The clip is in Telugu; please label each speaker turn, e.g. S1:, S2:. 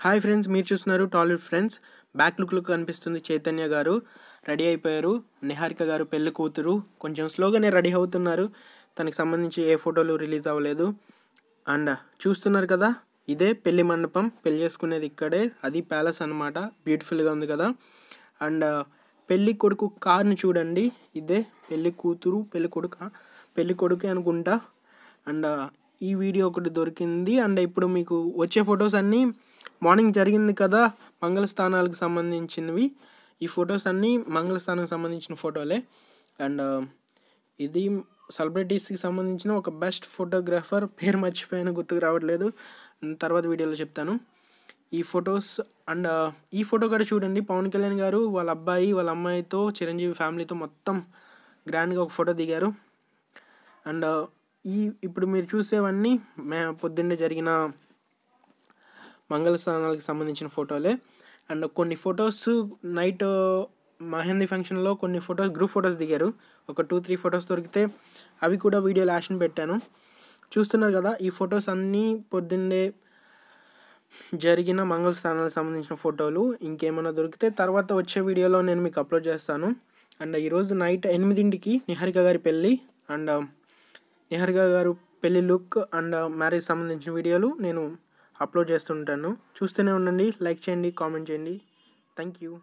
S1: హాయ్ ఫ్రెండ్స్ మీరు చూస్తున్నారు టాలీవుడ్ ఫ్రెండ్స్. బ్యాక్ లుక్లో కనిపిస్తుంది చైతన్య గారు. రెడీ అయిపోయారు. నిహారిక గారు పెళ్ళి కూతురు. కొంచెం స్లోగానే రెడీ అవుతున్నారు. తనకి సంబంధించి ఏ ఫోటోలు రిలీజ్ అవ్వలేదు. అండ్ చూస్తున్నారు కదా ఇదే పెళ్ళి మండపం. పెళ్ళి చేసుకునేది ఇక్కడే. అది ప్యాలెస్ అనమాట బ్యూటిఫుల్గా ఉంది కదా. అండ్ పెళ్ళి కొడుకు కార్ని చూడండి. ఇదే పెళ్ళి కూతురు పెళ్ళి కొడుక? పెళ్ళి కొడుకే అనుకుంటా. అండ్ ఈ వీడియో ఒకటి దొరికింది. అండ్ ఇప్పుడు మీకు వచ్చే ఫొటోస్ అన్నీ మార్నింగ్ జరిగింది కదా మంగళస్థానాలకు సంబంధించినవి. ఈ ఫొటోస్ అన్నీ మంగళస్థానానికి సంబంధించిన ఫోటోలే. అండ్ ఇది సెలబ్రిటీస్కి సంబంధించిన ఒక బెస్ట్ ఫోటోగ్రాఫర్ పేరు మర్చిపోయాను గుర్తుకు రావట్లేదు. తర్వాత వీడియోలో చెప్తాను. ఈ ఫొటోస్ అండ్ ఈ ఫోటో కూడా చూడండి. పవన్ కళ్యాణ్ గారు వాళ్ళ అబ్బాయి వాళ్ళ అమ్మాయితో చిరంజీవి ఫ్యామిలీతో మొత్తం గ్రాండ్గా ఒక ఫోటో దిగారు. అండ్ ఈ ఇప్పుడు మీరు చూసేవన్నీ మే పొద్దున్నే జరిగిన మంగళ మంగళస్థానాలకు సంబంధించిన ఫోటోలే. అండ్ కొన్ని ఫొటోస్ నైట్ మహేందీ ఫంక్షన్లో కొన్ని ఫొటోస్ గ్రూప్ ఫొటోస్ దిగారు. ఒక టూ త్రీ ఫొటోస్ దొరికితే అవి కూడా వీడియో లాస్ట్ని పెట్టాను. చూస్తున్నారు కదా ఈ ఫొటోస్ అన్నీ పొద్దున్నే జరిగిన మంగళ మంగళస్థానాలకు సంబంధించిన ఫోటోలు. ఇంకేమైనా దొరికితే తర్వాత వచ్చే వీడియోలో నేను మీకు అప్లోడ్ చేస్తాను. అండ్ ఈరోజు నైట్ ఎనిమిదింటికి నిహారిక గారి పెళ్ళి అండ్ నిహారిక గారు పెళ్ళి లుక్ అండ్ మ్యారేజ్ సంబంధించిన వీడియోలు నేను అప్లోడ్ చేస్తుంటాను. చూస్తూనే ఉండండి. లైక్ చేయండి కామెంట్ చేయండి. Thank you.